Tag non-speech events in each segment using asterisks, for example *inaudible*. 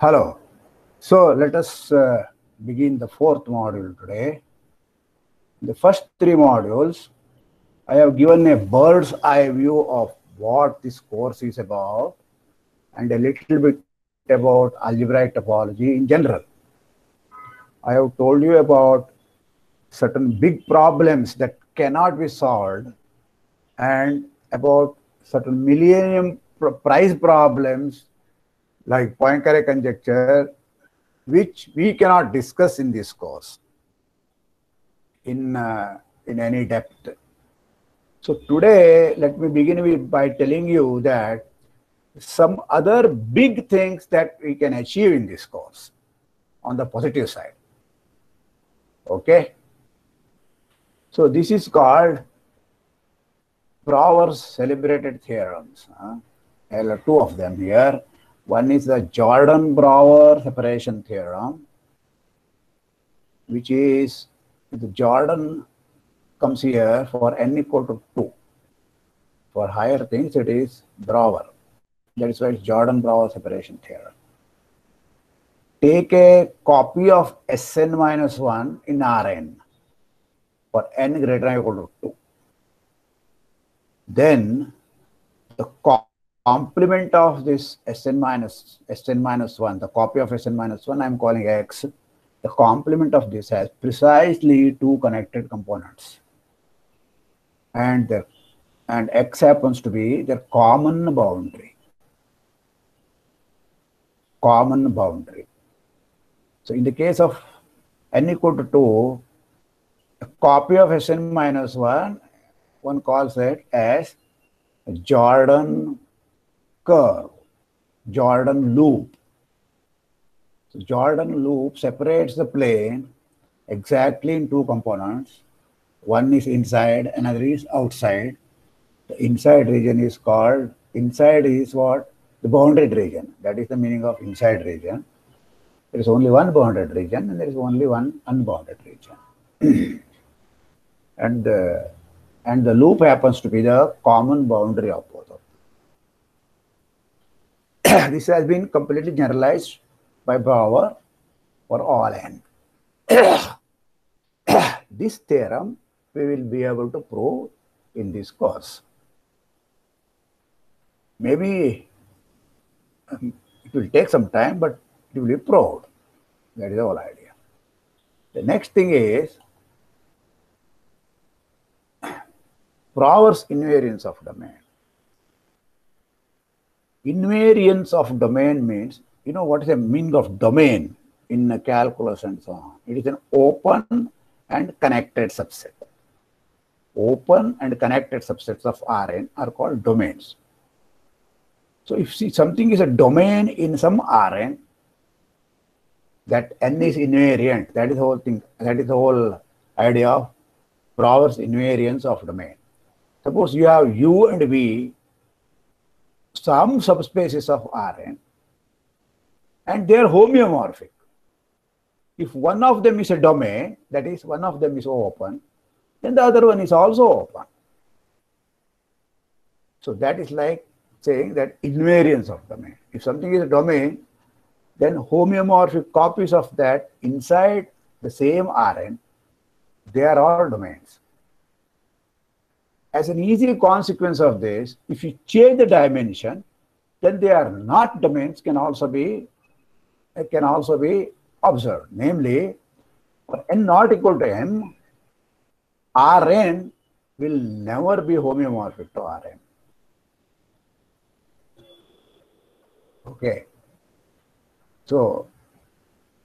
Hello. So let us uh, begin the fourth module today. The first three modules, I have given a bird's eye view of what this course is about and a little bit about algebraic topology in general. I have told you about certain big problems that cannot be solved and about certain millennium pr- price problems like Poincare conjecture, which we cannot discuss in this course in, uh, in any depth. So today, let me begin with, by telling you that some other big things that we can achieve in this course on the positive side. Okay. So this is called Brouwer's celebrated theorems. Huh? There are two of them here. One is the Jordan-Brouwer separation theorem, which is the Jordan comes here for n equal to 2. For higher things, it is Brouwer. That is why it's Jordan-Brouwer separation theorem. Take a copy of Sn minus 1 in Rn for n greater than or equal to 2. Then the complement of this Sn minus Sn minus 1, the copy of Sn minus 1, I'm calling X. The complement of this has precisely two connected components. And the, and X happens to be their common boundary. Common boundary. So in the case of n equal to 2, a copy of Sn minus 1, one calls it as Jordan curve, Jordan loop. So Jordan loop separates the plane exactly in two components. One is inside, another is outside. The inside region is called, inside is what? The bounded region. That is the meaning of inside region. There is only one bounded region and there is only one unbounded region. *clears throat* and, uh, and the loop happens to be the common boundary of. *coughs* this has been completely generalized by Brouwer for all n. *coughs* this theorem we will be able to prove in this course. Maybe um, it will take some time, but it will be proved. That is the whole idea. The next thing is *coughs* Brouwer's invariance of domain. Invariance of domain means, you know what is the meaning of domain in calculus and so on? It is an open and connected subset. Open and connected subsets of Rn are called domains. So if see something is a domain in some Rn, that n is invariant. That is the whole thing. That is the whole idea of Brouwer's invariance of domain. Suppose you have U and V, some subspaces of Rn, and they are homeomorphic. If one of them is a domain, that is, one of them is open, then the other one is also open. So that is like saying that invariance of domain. If something is a domain, then homeomorphic copies of that inside the same Rn, they are all domains. As an easy consequence of this, if you change the dimension, then they are not domains can also be eh, can also be observed. Namely, for n not equal to m, Rn will never be homeomorphic to Rn. Okay. So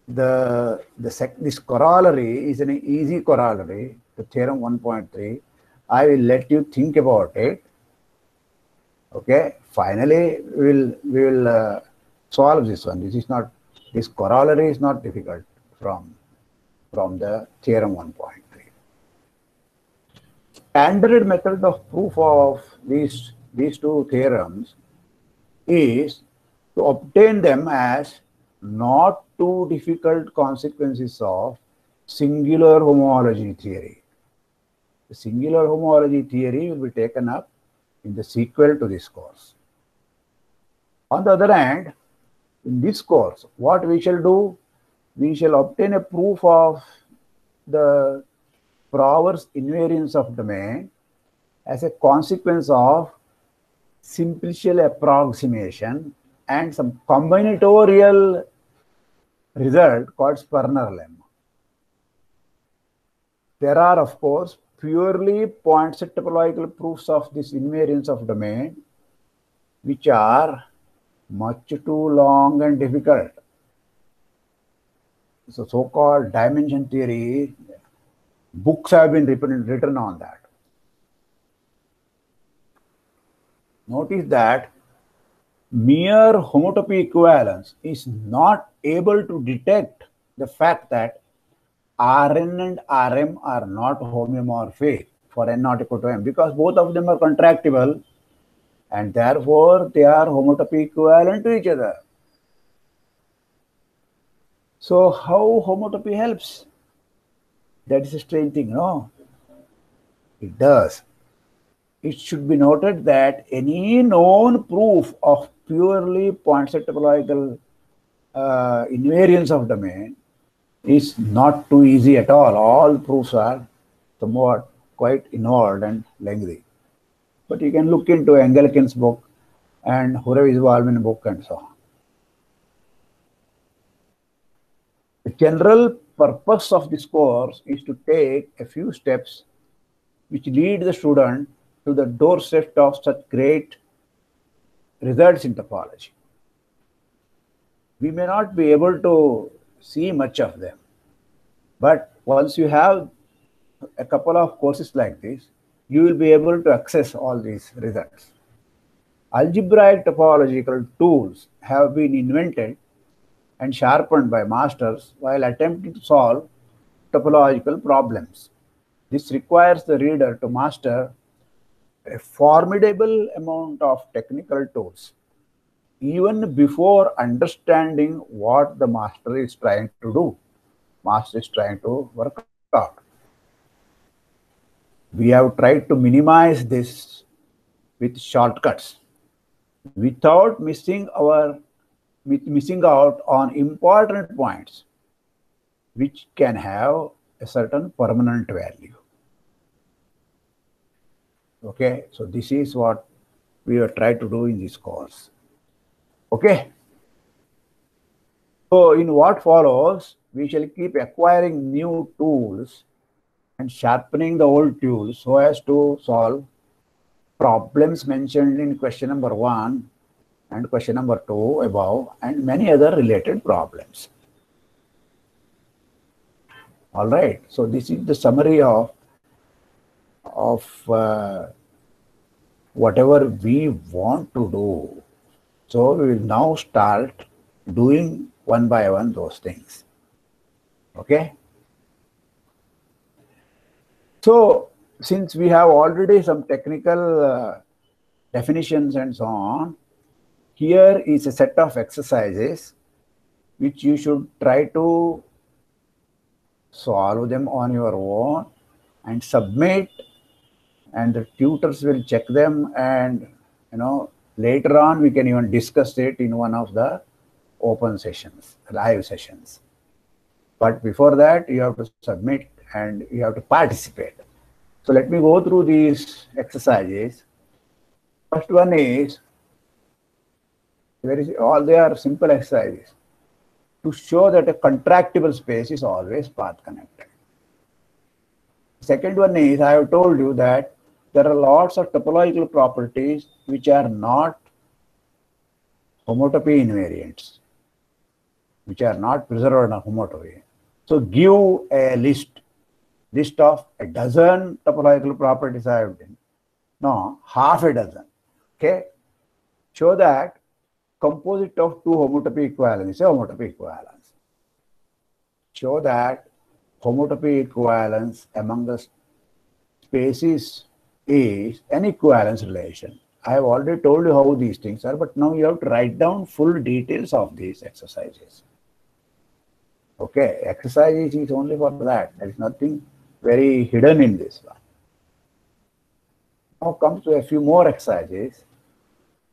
the the sec, this corollary is an easy corollary to theorem 1.3. I will let you think about it. Okay. Finally, we will we will uh, solve this one. This is not this corollary is not difficult from from the theorem 1.3. Standard method of proof of these these two theorems is to obtain them as not too difficult consequences of singular homology theory. Singular homology theory will be taken up in the sequel to this course. On the other hand, in this course, what we shall do, we shall obtain a proof of the Brouwer's invariance of domain as a consequence of simplicial approximation and some combinatorial result called Sperner lemma. There are, of course, purely point set topological proofs of this invariance of domain, which are much too long and difficult. So, so-called dimension theory, books have been written, written on that. Notice that mere homotopy equivalence is not able to detect the fact that Rn and Rm are not homeomorphic for n not equal to m because both of them are contractible and therefore they are homotopy equivalent to each other. So how homotopy helps? That is a strange thing, no? It does. It should be noted that any known proof of purely point set topological uh, invariance of domain is not too easy at all. All proofs are somewhat quite involved and lengthy. But you can look into Engelking's book and Hurewicz book and so on. The general purpose of this course is to take a few steps which lead the student to the doorstep of such great results in topology. We may not be able to see much of them, but once you have a couple of courses like this, you will be able to access all these results. Algebraic topological tools have been invented and sharpened by masters while attempting to solve topological problems. This requires the reader to master a formidable amount of technical tools even before understanding what the master is trying to do. Master is trying to work out. We have tried to minimize this with shortcuts without missing our missing out on important points which can have a certain permanent value. Okay, so this is what we have tried to do in this course. Okay. So in what follows, we shall keep acquiring new tools and sharpening the old tools so as to solve problems mentioned in question number one and question number two above and many other related problems. All right. So this is the summary of of uh, whatever we want to do. So we will now start doing one by one those things. Okay. So since we have already some technical uh, definitions and so on, here is a set of exercises which you should try to solve them on your own and submit and the tutors will check them and you know later on we can even discuss it in one of the open sessions live sessions. But before that you have to submit and you have to participate. So let me go through these exercises. First one is very all they are simple exercises. To show that a contractible space is always path connected. Second one is i have told you that there are lots of topological properties which are not homotopy invariants, which are not preserved in homotopy. So give a list, list of a dozen topological properties I have done. No, half a dozen. Okay. Show that composite of two homotopy equivalence is a homotopy equivalence. Show that homotopy equivalence among the spaces is an equivalence relation. I have already told you how these things are, but now you have to write down full details of these exercises. Okay, exercises is only for that. There is nothing very hidden in this one. Now comes to a few more exercises.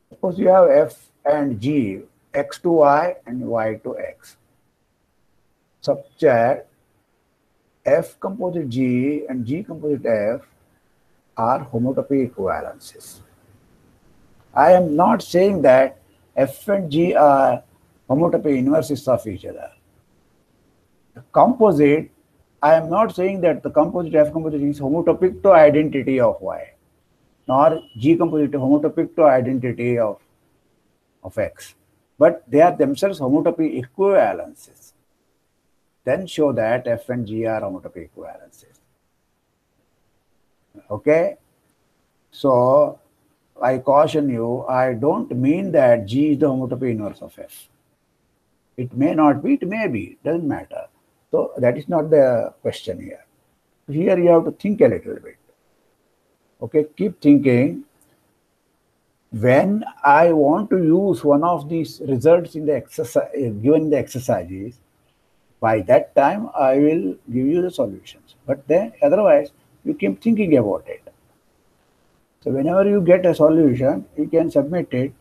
Suppose you have f and g x to y and y to x. Such that F composite G and G composite F are homotopy equivalences. I am not saying that F and G are homotopy inverses of each other. The composite, I am not saying that the composite F composite is homotopic to identity of Y, nor G composite homotopic to identity of, of X, but they are themselves homotopy equivalences then show that F and G are homotopy equivalences. Okay? So I caution you, I don't mean that G is the homotopy inverse of F. It may not be, it may be, doesn't matter. So that is not the question here. Here you have to think a little bit. Okay, keep thinking. When I want to use one of these results in the exercise, given the exercises, by that time, I will give you the solutions. But then otherwise, you keep thinking about it. So whenever you get a solution, you can submit it.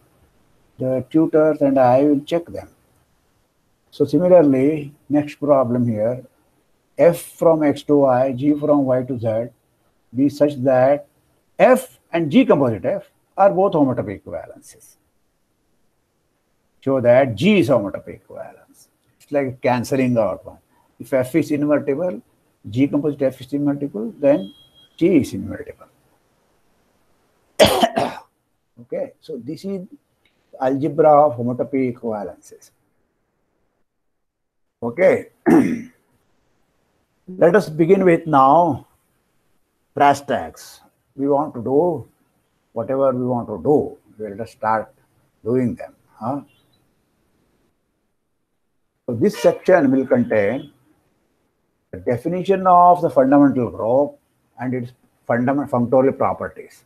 The tutors and I will check them. So similarly, next problem here, f from x to y, g from y to z be such that f and g composite f are both homotopy equivalences. Show that g is homotopy It's like cancelling out one. If f is invertible, g composite f is invertible, then g is invertible. *coughs* okay, so this is algebra of homotopy equivalences. Okay, *coughs* let us begin with now brass tacks. We want to do whatever we want to do. Let us start doing them. Huh? So this section will contain the definition of the fundamental group and its fundamental functorial properties.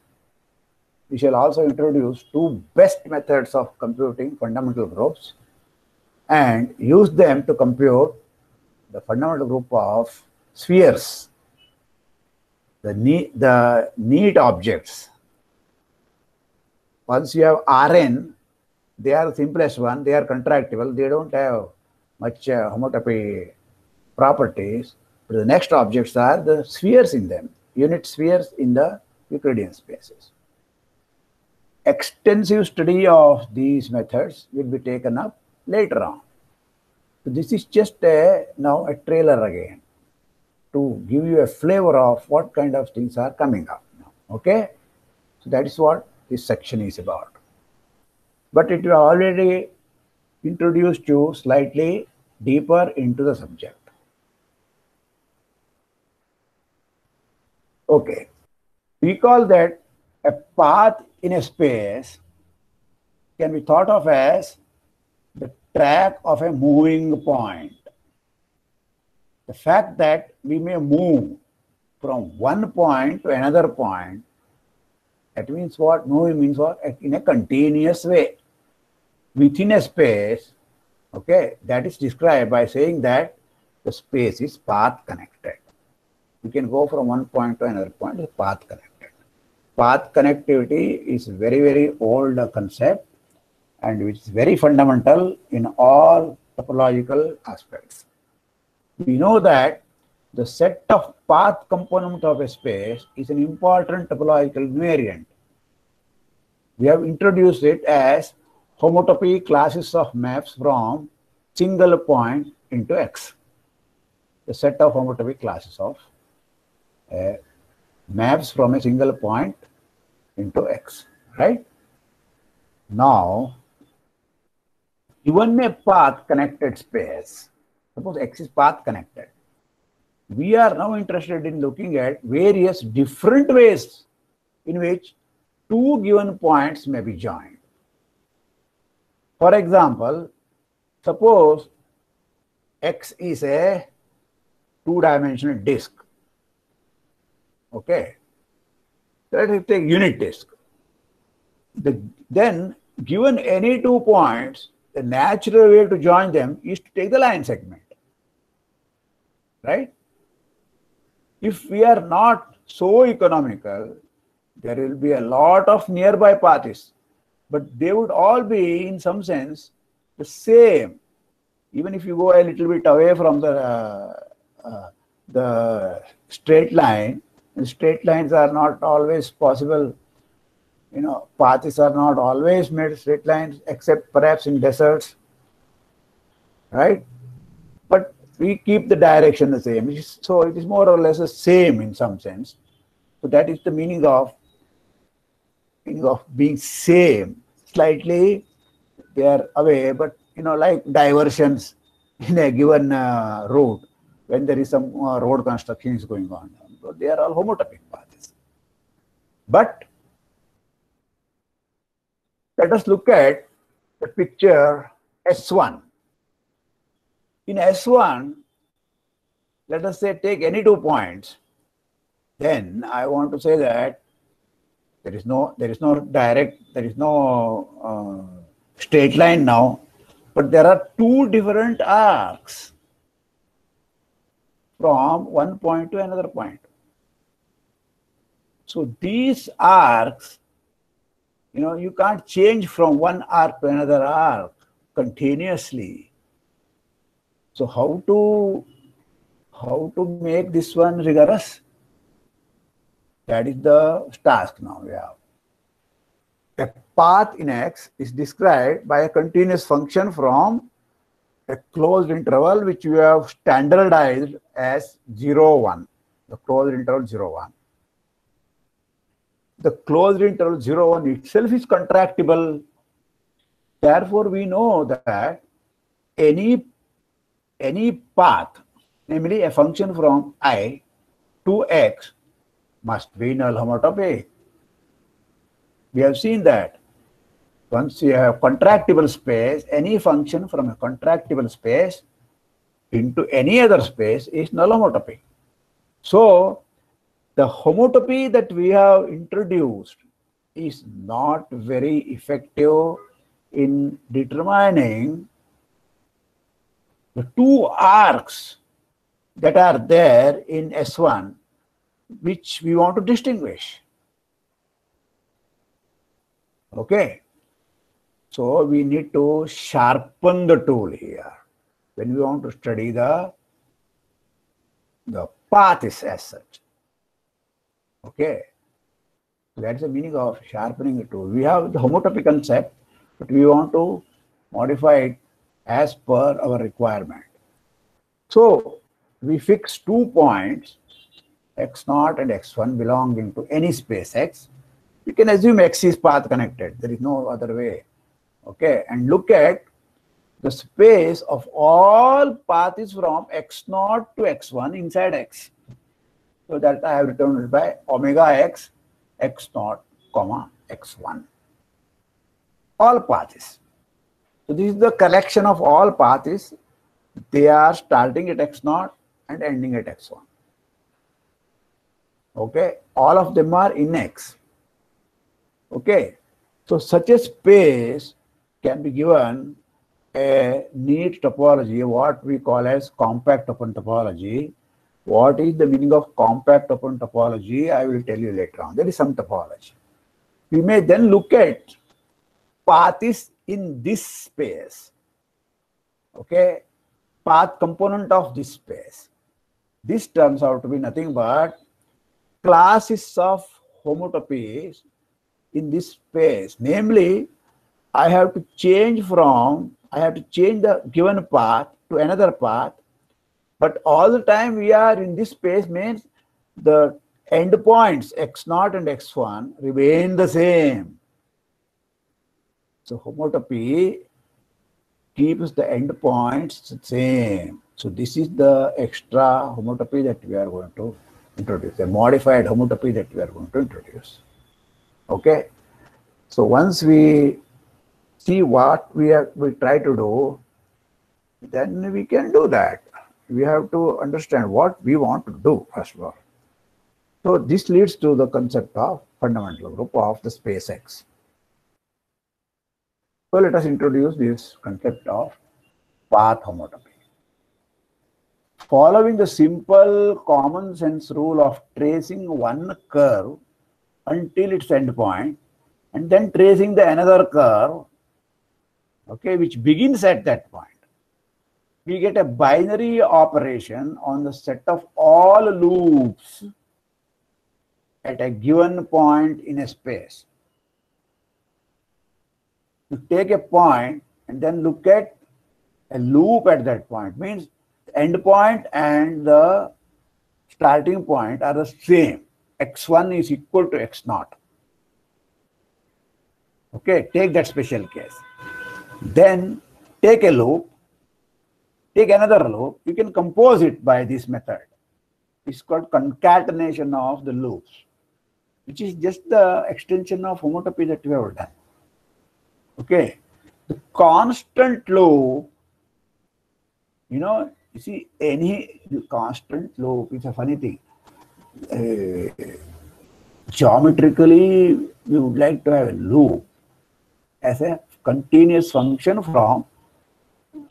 We shall also introduce two best methods of computing fundamental groups and use them to compute the fundamental group of spheres, the neat, the neat objects. Once you have Rn, they are the simplest one, they are contractible, they don't have much uh, homotopy properties. But the next objects are the spheres in them, unit spheres in the Euclidean spaces. Extensive study of these methods will be taken up later on. So this is just a, now a trailer again to give you a flavor of what kind of things are coming up now. Okay? So that is what this section is about. But it will already introduced you slightly deeper into the subject. Okay. Recall that a path in a space can be thought of as the track of a moving point. The fact that we may move from one point to another point, that means what? Moving means what? In a continuous way within a space, okay, that is described by saying that the space is path connected. You can go from one point to another point, is path connected. Path connectivity is a very, very old concept and which is very fundamental in all topological aspects. We know that the set of path component of a space is an important topological invariant. We have introduced it as homotopy classes of maps from single point into X. The set of homotopy classes of uh, maps from a single point into X, right? Now, given a path connected space, suppose X is path connected, we are now interested in looking at various different ways in which two given points may be joined. For example, suppose X is a two-dimensional disk. Okay. Let us take unit disk. The, then, given any two points, the natural way to join them is to take the line segment. Right? If we are not so economical, there will be a lot of nearby paths but they would all be, in some sense, the same. Even if you go a little bit away from the uh, uh, the straight line, straight lines are not always possible. You know, paths are not always made straight lines, except perhaps in deserts, right? But we keep the direction the same. So it is more or less the same in some sense. So that is the meaning of meaning of being same. Slightly they are away, but you know, like diversions *laughs* in a given uh, route when there is some uh, road construction is going on. So they are all homotopic paths. But let us look at the picture S1. In S1, let us say take any two points, then I want to say that there is no there is no direct there is no uh, straight line now, but there are two different arcs from one point to another point. So these arcs, you know, you can't change from one arc to another arc continuously. So how to how to make this one rigorous? That is the task now we have. A path in X is described by a continuous function from a closed interval which we have standardized as 0, 1, the closed interval 0, 1. The closed interval 0, 1 itself is contractible. Therefore, we know that any, any path, namely a function from i to x, must be null homotopic. We have seen that. Once you have contractible space, any function from a contractible space into any other space is null homotopic. So, the homotopy that we have introduced is not very effective in determining the two arcs that are there in S1 which we want to distinguish. Okay. So we need to sharpen the tool here when we want to study the, the path is as such. Okay. That's the meaning of sharpening the tool. We have the homotopy concept, but we want to modify it as per our requirement. So we fix two points, x0 and x1 belonging to any space x We can assume X is path connected. There is no other way. Okay, and look at the space of all paths from x0 to x1 inside x. So that I have written it by omega x, x0, comma, x1. All paths. So this is the collection of all paths. They are starting at x0 and ending at x1. Okay, all of them are in x. Okay, so such a space can be given a neat topology, what we call as compact open topology. What is the meaning of compact open topology? I will tell you later on. There is some topology. We may then look at paths in this space. Okay, path component of this space. This turns out to be nothing but classes of homotopies in this space. Namely, I have to change from, I have to change the given path to another path. But all the time we are in this space means the endpoints x0 and x1 remain the same. So homotopy keeps the endpoints same. So this is the extra homotopy that we are going to introduce, a modified homotopy that we are going to introduce. Okay. So once we see what we are, we try to do, then we can do that. We have to understand what we want to do first of all. So this leads to the concept of fundamental group of the space X. So let us introduce this concept of path homotopy. Following the simple common sense rule of tracing one curve until its endpoint and then tracing the another curve okay, which begins at that point. We get a binary operation on the set of all loops at a given point in a space. You take a point and then look at a loop at that point means the end point and the starting point are the same. x1 is equal to x0. Okay, take that special case. Then take a loop, take another loop. You can compose it by this method. It's called concatenation of the loops, which is just the extension of homotopy that we have done. Okay, the constant loop, you know, you see any constant loop is a funny thing. Uh, geometrically, we would like to have a loop as a continuous function from,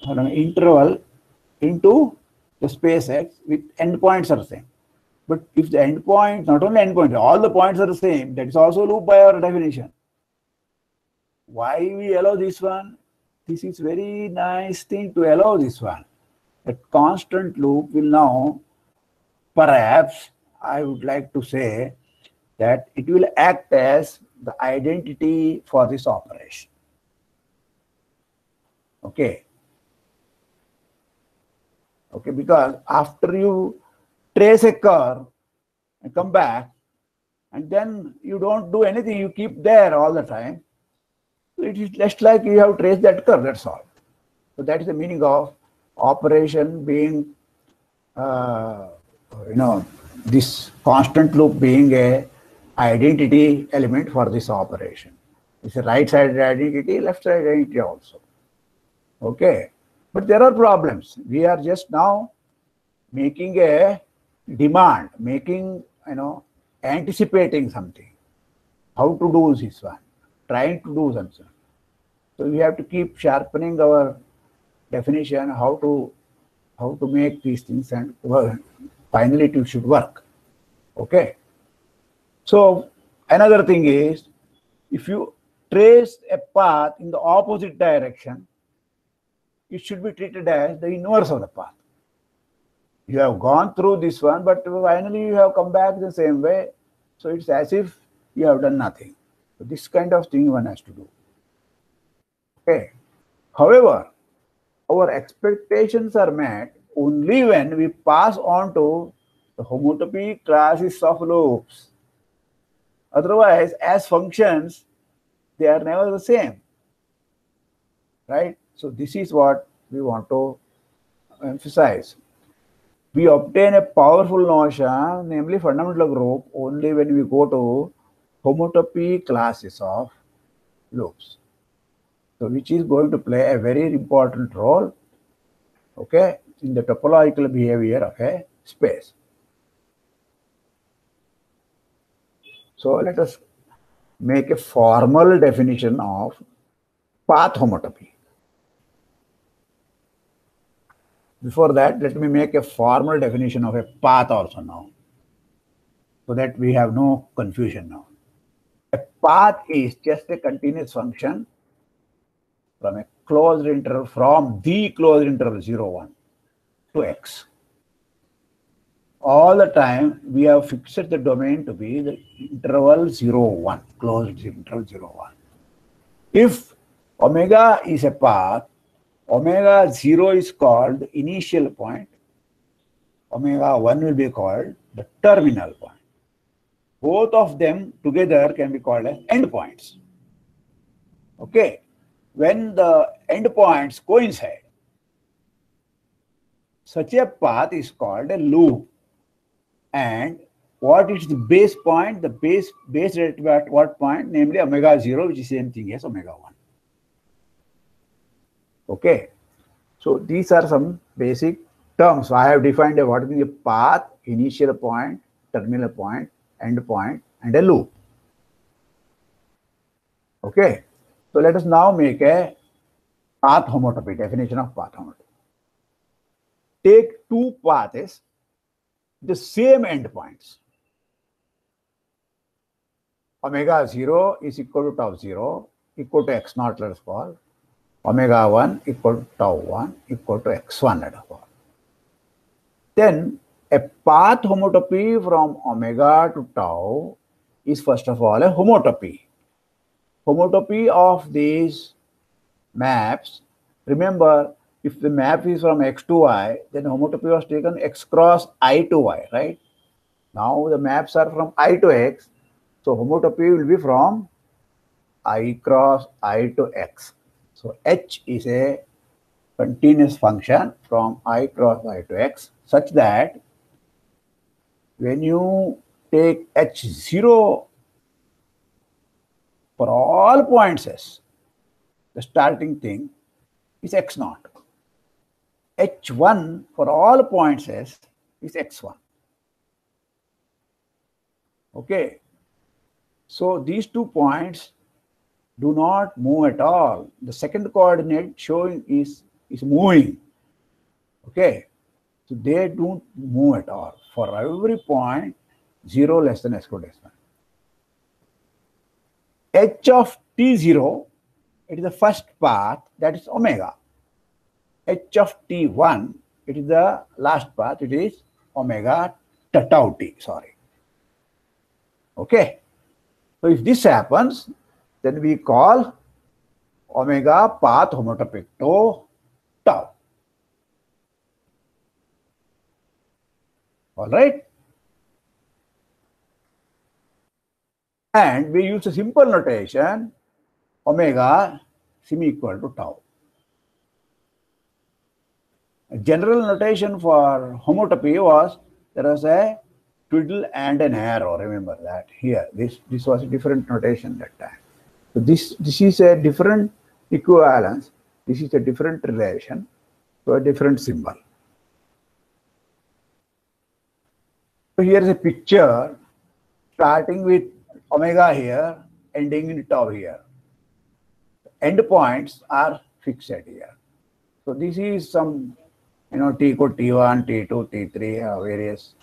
from an interval into the space x with endpoints are the same. But if the endpoint, not only endpoint, all the points are the same, that is also loop by our definition. Why we allow this one? This is very nice thing to allow this one. A constant loop will now, perhaps, I would like to say that it will act as the identity for this operation. Okay. Okay, because after you trace a curve and come back, and then you don't do anything, you keep there all the time. It is just like you have traced that curve, that's all. So that is the meaning of operation being, uh, you know, this constant loop being a identity element for this operation. It's a right side identity, left side identity also. Okay. But there are problems. We are just now making a demand, making, you know, anticipating something. How to do this one, trying to do something. So we have to keep sharpening our definition, how to how to make these things and well, finally it should work. Okay. So another thing is if you trace a path in the opposite direction, it should be treated as the inverse of the path. You have gone through this one, but finally you have come back the same way. So it's as if you have done nothing. So this kind of thing one has to do. Okay. However, our expectations are met only when we pass on to the homotopy classes of loops. Otherwise, as functions, they are never the same. Right? So this is what we want to emphasize. We obtain a powerful notion, namely fundamental group, only when we go to homotopy classes of loops. So which is going to play a very important role, okay, in the topological behavior of a space. So let us make a formal definition of path homotopy. Before that, let me make a formal definition of a path also now, so that we have no confusion now. A path is just a continuous function from a closed interval, from the closed interval 0, 1 to x. All the time, we have fixed the domain to be the interval 0, 1, closed interval 0, 1. If omega is a path, omega 0 is called initial point, omega 1 will be called the terminal point. Both of them together can be called as endpoints. Okay, when the endpoints coincide, such a path is called a loop. And what is the base point? The base base at what point? Namely omega 0, which is same thing as omega 1. Okay. So these are some basic terms. I have defined a, what is the path, initial point, terminal point, end point, and a loop. Okay. So let us now make a path homotopy, definition of path homotopy. Take two paths, the same endpoints. Omega 0 is equal to tau 0, equal to x naught, let us call omega 1 equal to tau 1 equal to x1 at all. Then a path homotopy from omega to tau is first of all a homotopy. Homotopy of these maps, remember if the map is from x to y, then homotopy was taken x cross i to y, right? Now the maps are from i to x, so homotopy will be from i cross i to x. So h is a continuous function from i cross i to x such that when you take h0 for all points s, the starting thing is x naught. h1 for all points s is x1. Okay. So these two points do not move at all. The second coordinate showing is, is moving. Okay. So they don't move at all. For every point, 0 less than s squared s1. h of t0, it is the first path, that is omega. h of t1, it is the last path, it is omega tau t, sorry. Okay. So if this happens, then we call omega path homotopic to tau. All right. And we use a simple notation omega semi equal to tau. A general notation for homotopy was there was a twiddle and an arrow. Remember that here. This this was a different notation that time. So this this is a different equivalence. This is a different relation. So a different symbol. So here is a picture starting with omega here, ending in tau here. Endpoints are fixed here. So this is some, you know, T equal T1, T2, T3, uh, various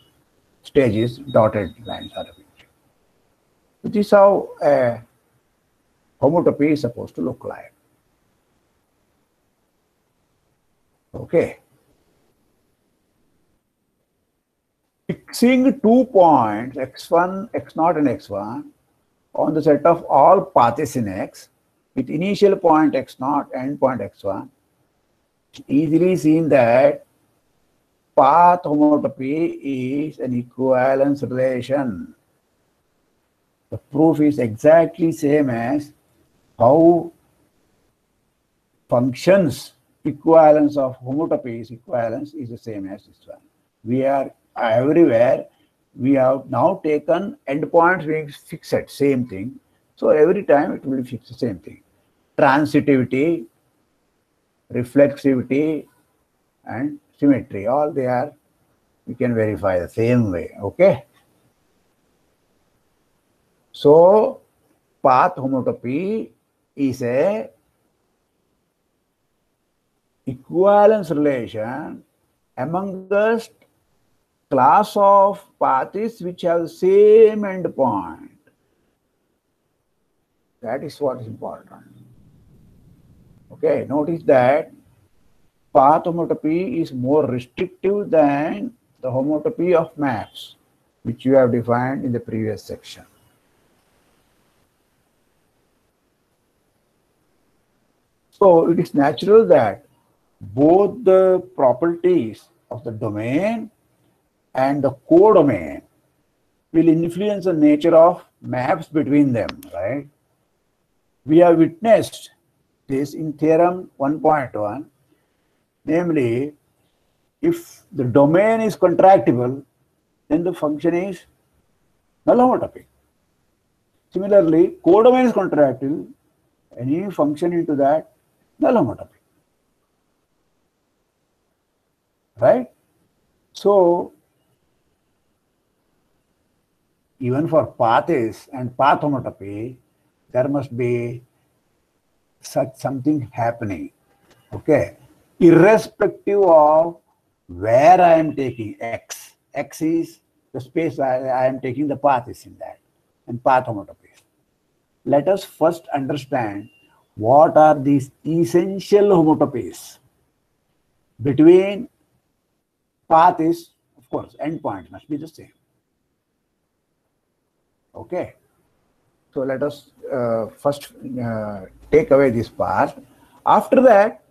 stages, dotted lines are fixed. So this is how a homotopy is supposed to look like. Okay. Fixing two points, x1, x0 and x1 on the set of all paths in x with initial point x0 and point x1, easily seen that path homotopy is an equivalence relation. The proof is exactly same as how functions equivalence of homotopy is equivalence is the same as this one. We are everywhere we have now taken endpoints being fixed, same thing. So every time it will fix the same thing. Transitivity, reflexivity, and symmetry, all they are, we can verify the same way, okay? So, path homotopy is a equivalence relation amongst class of paths which have the same endpoint. That is what is important. Okay, notice that path homotopy is more restrictive than the homotopy of maps, which you have defined in the previous section. So it is natural that both the properties of the domain and the codomain will influence the nature of maps between them, right? We have witnessed this in theorem 1.1, namely, if the domain is contractible, then the function is null homotopy. Similarly, codomain is contractible, any function into that null homotopy. Right? So, even for paths and path homotopy, there must be such something happening. Okay. Irrespective of where I am taking x. x is the space I, I am taking the path is in that and path homotopy. Let us first understand what are these essential homotopies between path is, of course, endpoint must be the same. Okay. So let us uh, first uh, take away this part. After that,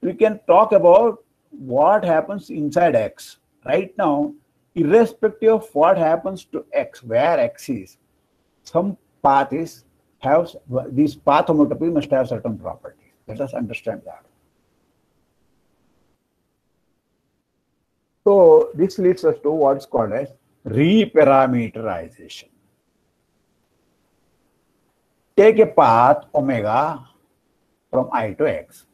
we can talk about what happens inside X. Right now, irrespective of what happens to X, where X is, some path is have this path homotopy must have certain properties. Let us understand that. So this leads us to what's called as reparameterization. Take a path omega from i to x.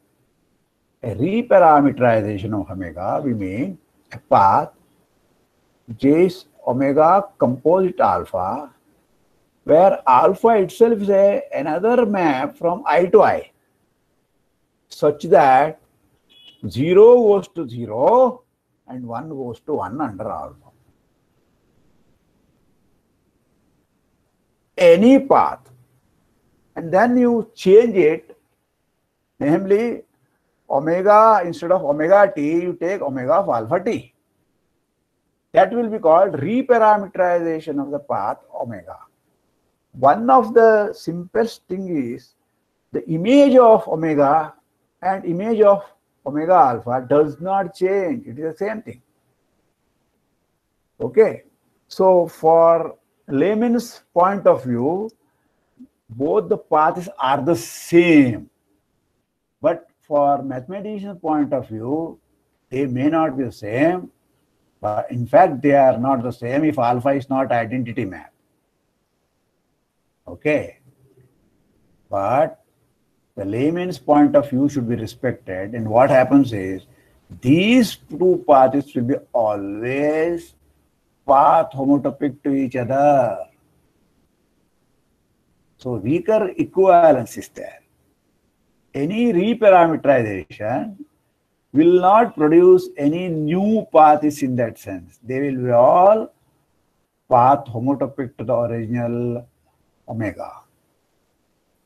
A reparameterization of omega, we mean a path j omega composite alpha where alpha itself is a, another map from i to i such that 0 goes to 0 and 1 goes to 1 under alpha. Any path and then you change it namely omega instead of omega t you take omega of alpha t. That will be called reparameterization of the path omega one of the simplest thing is the image of omega and image of omega alpha does not change. It is the same thing. Okay. So for layman's point of view, both the paths are the same. But for mathematician's point of view, they may not be the same. But in fact, they are not the same if alpha is not identity map. Okay. But the layman's point of view should be respected. And what happens is these two paths will be always path homotopic to each other. So weaker equivalence is there. Any reparameterization will not produce any new paths in that sense. They will be all path homotopic to the original omega.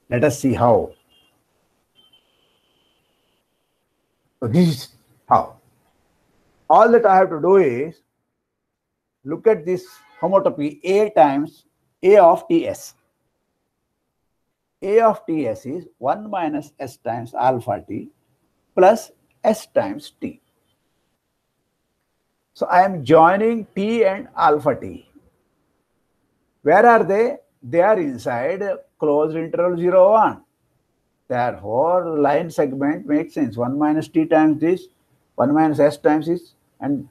Let us see how. So this is how. All that I have to do is look at this homotopy A times A of Ts. A of Ts is 1 minus S times alpha T plus S times T. So I am joining T and alpha T. Where are they? They are inside closed interval 0, 1. Therefore, line segment makes sense. 1 minus t times this, 1 minus s times this, and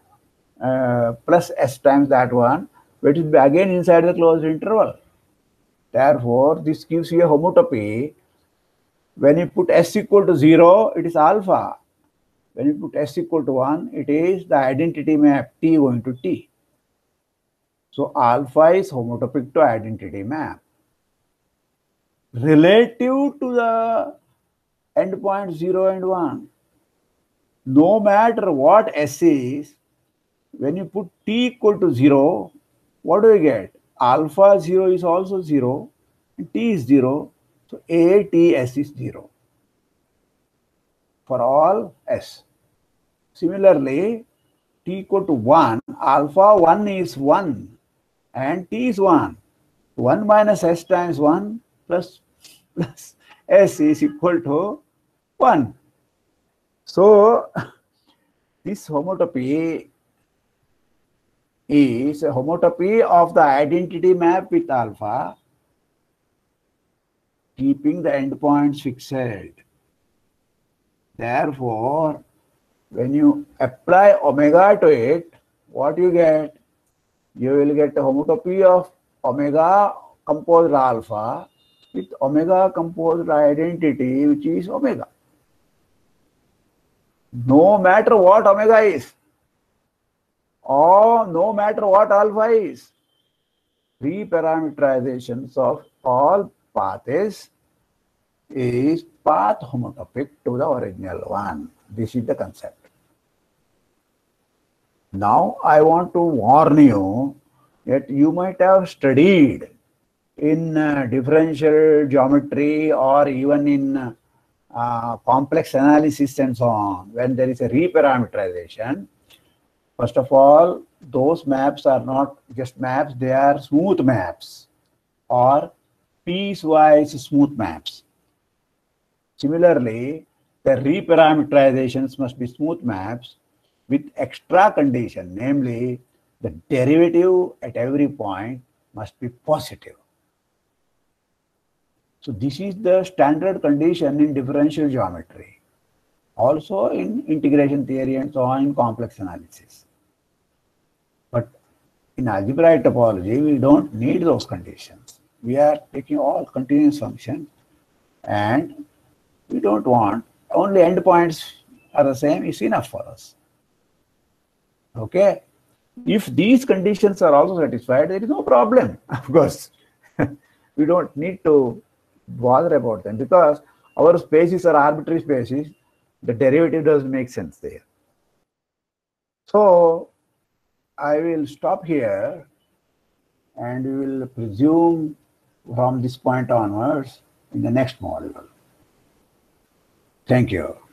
uh, plus s times that one, which be again inside the closed interval. Therefore, this gives you a homotopy. When you put s equal to 0, it is alpha. When you put s equal to 1, it is the identity map t going to t. So alpha is homotopic to identity map. Relative to the endpoint 0 and 1, no matter what S is, when you put t equal to 0, what do you get? Alpha 0 is also 0, and t is 0, so A, T, S is 0 for all S. Similarly, t equal to 1, alpha 1 is 1, and t is 1. 1 minus s times 1 plus, plus s is equal to 1. So, this homotopy is a homotopy of the identity map with alpha, keeping the endpoints fixed. Therefore, when you apply omega to it, what you get? You will get homotopy of omega composed alpha with omega composed identity which is omega. No matter what omega is or no matter what alpha is, reparameterizations of all paths is path homotopic to the original one. This is the concept. Now I want to warn you that you might have studied in uh, differential geometry or even in uh, complex analysis and so on, when there is a reparameterization, first of all, those maps are not just maps, they are smooth maps or piecewise smooth maps. Similarly, the reparameterizations must be smooth maps with extra condition, namely the derivative at every point must be positive. So this is the standard condition in differential geometry. Also in integration theory and so on in complex analysis. But in algebraic topology, we don't need those conditions. We are taking all continuous functions and we don't want only endpoints are the same is enough for us. Okay. If these conditions are also satisfied, there is no problem, *laughs* of course. *laughs* we don't need to bother about them because our spaces are arbitrary spaces. The derivative doesn't make sense there. So I will stop here and we will presume from this point onwards in the next module. Thank you.